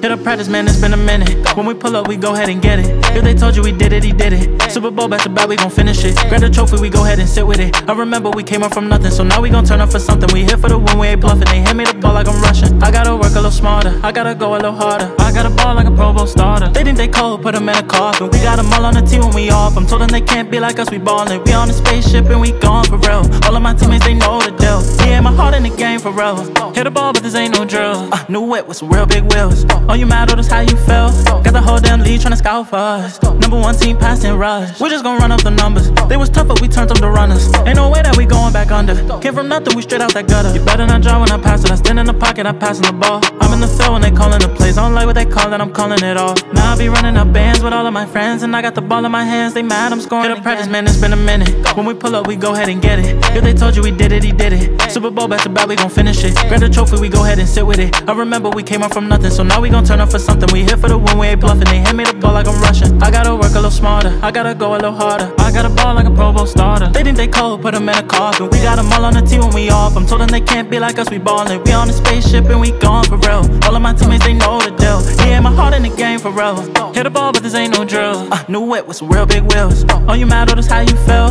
practice, man, it's been a minute. When we pull up, we go ahead and get it. If they told you we did it, he did it. Super Bowl back to back, we gon' finish it. Grab the trophy, we go ahead and sit with it. I remember we came up from nothing, so now we gon' turn up for something. We hit for the win, we ain't bluffing. They hit me the ball like I'm rushing. I gotta work a little smarter, I gotta go a little harder. I gotta ball like a Pro Bowl starter. They think they cold, put them in a coffin. We got them all on the team when we off. I'm told them they can't be like us, we ballin'. We on a spaceship and we gone for real. All of my teammates, they know the deal. EA, my heart in the game for real. Hit the ball, but this ain't no drill. Uh, new whip with some real big wheels. Oh, you mad, that's how you feel. Got the whole damn league tryna scout for us. Number one team passing rush. We just gon' run up the numbers. They was tough, but we turned them to runners. Ain't no way that we going back under. Came from nothing, we straight out that gutter. You better not draw when I pass it. I stand in the pocket, I passing the ball. I'm in the field when they callin' the plays. I don't like what they callin', I'm calling it off. Now I be running up bands with all of my friends, and I got the ball in my hands. They mad, I'm scoring. Hit a practice, man, it's been a minute. When we pull up, we go ahead and get it. If they told you we did it, he did it. Super Bowl back to back, we gon' finish it. Grab the trophy, we go ahead and sit with it. I remember we came up from nothing, so now we gon' turn up for something. We hit for the win, we ain't bluffing. They hit me the ball like I'm rushing. I gotta work a little smarter, I gotta go a little harder. I got a ball like a Pro Bowl starter. They think they cold, put them in a coffin. We got them all on the team when we off. I'm told them they can't be like us, we ballin'. We on a spaceship and we gone for real. All of my teammates, they know the deal. EA, my heart in the game for real. Hit the ball, but this ain't no drill. Uh, new whip with some real big wheels. Oh, you mad, oh, that's how you feel.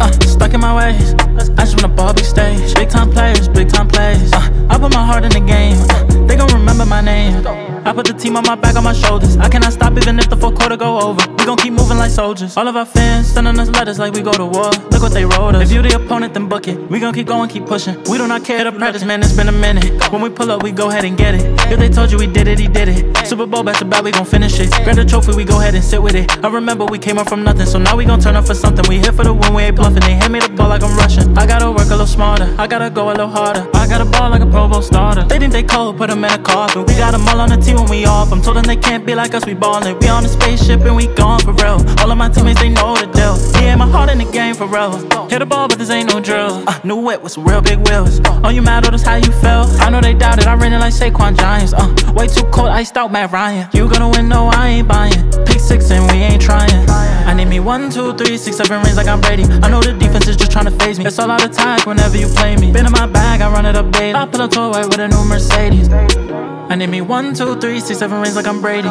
Uh, stuck in my ways. I just wanna ball big stage. Big time players, big time plays. Uh, I put my heart in the game. Uh, they gon' remember my name. I put the team on my back, on my shoulders. I cannot stop even if the fourth quarter go over. We gon' keep moving like soldiers. All of our fans sending us letters like we go to war. Look what they wrote us. If you the opponent, then book it. We gon' keep going, keep pushing. We do not care to practice, man. It's been a minute. When we pull up, we go ahead and get it. If they told you we did it, he did it. Super Bowl back to we gon' finish it. Grab the trophy, we go ahead and sit with it. I remember we came up from nothing, so now we gon' turn up for something. We hit for the win, we ain't bluffing. They hit me the ball like I'm rushing. I gotta work a little smarter, I gotta go a little harder. I gotta ball like a Pro Bowl starter. They think they cold, put them in a coffin. We got them all on the team when we off. I'm told them they can't be like us, we ballin'. We on a spaceship and we gone for real. All of my teammates, they know the deal. EA, my heart in the game for real. Hit the ball, but this ain't no drill. Uh, new whip with some real big wheels. Oh, you mad, oh, that's how you feel. I know they doubted, I ran it like Saquon Giants. Uh, way too cold, iced out, Matt Ryan. You gonna win, no, I ain't buying. Pick six and we ain't trying. I need me one, two, three, six, seven rings like I'm Brady. I know the defense is just trying to phase me. It's all out of time whenever you play me. Been in my bag, I run it up daily. I pull a white with a new Mercedes. I need me one, two, three, six, seven rings like I'm Brady.